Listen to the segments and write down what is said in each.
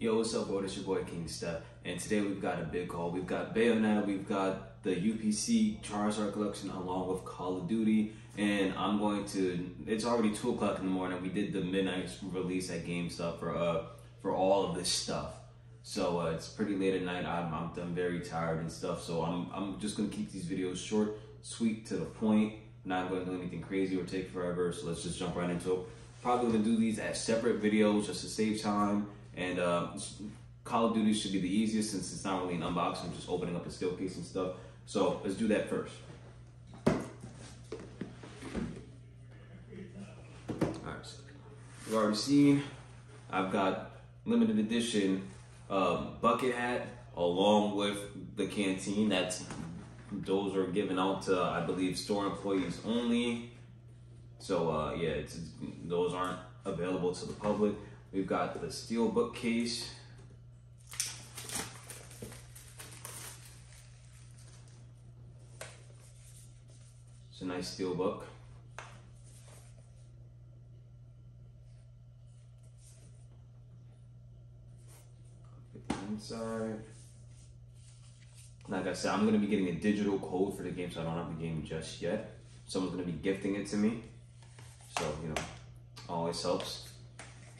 Yo, what's up, world? It's your boy King Step, and today we've got a big haul. We've got Bayonetta, we've got the UPC Charizard collection along with Call of Duty, and I'm going to. It's already two o'clock in the morning. We did the midnight release at GameStop for uh for all of this stuff. So uh, it's pretty late at night. I'm, I'm I'm very tired and stuff. So I'm I'm just gonna keep these videos short, sweet, to the point. Not gonna do anything crazy or take forever. So let's just jump right into it. Probably gonna do these as separate videos just to save time. And uh, Call of Duty should be the easiest since it's not really an unboxing, just opening up a steel and stuff. So let's do that first. Alright, so you've already seen, I've got limited edition um, bucket hat along with the canteen. That's those are given out to I believe store employees only. So uh, yeah, those aren't available to the public. We've got the steel bookcase. It's a nice steel book. inside. Like I said, I'm gonna be getting a digital code for the game, so I don't have the game just yet. Someone's gonna be gifting it to me, so you know, always helps.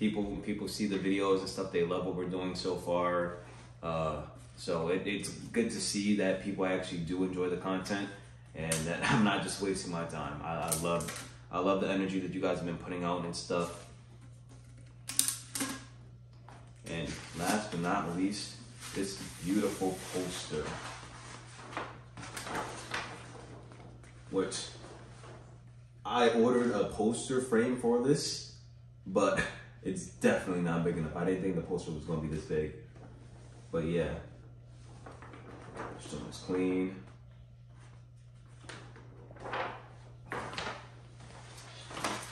People people see the videos and stuff, they love what we're doing so far. Uh, so it, it's good to see that people actually do enjoy the content, and that I'm not just wasting my time. I, I love I love the energy that you guys have been putting out and stuff. And last but not least, this beautiful poster. Which I ordered a poster frame for this, but it's definitely not big enough. I didn't think the poster was gonna be this big. But yeah. Still is clean.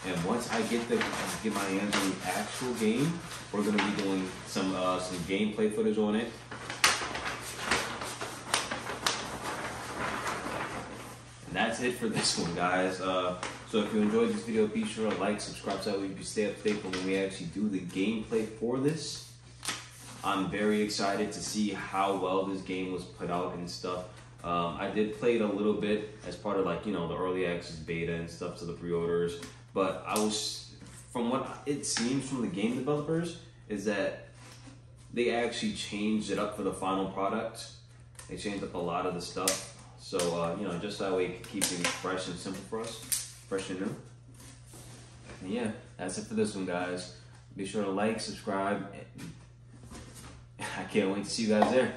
And once I get the get my hands on the actual game, we're gonna be doing some uh, some gameplay footage on it. That's it for this one, guys. Uh, so if you enjoyed this video, be sure to like, subscribe, so that you can stay up to date when we actually do the gameplay for this. I'm very excited to see how well this game was put out and stuff. Um, I did play it a little bit as part of like you know the early access beta and stuff to the pre-orders, but I was from what it seems from the game developers is that they actually changed it up for the final product. They changed up a lot of the stuff, so uh, you know just that way keep things fresh and simple for us, fresh and new. And yeah, that's it for this one, guys. Be sure to like, subscribe. And I can't wait to see you guys there.